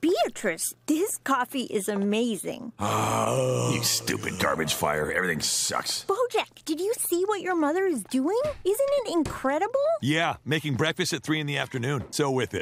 Beatrice, this coffee is amazing. Oh, you stupid garbage fire. Everything sucks. Bojack, did you see what your mother is doing? Isn't it incredible? Yeah, making breakfast at 3 in the afternoon. So with it.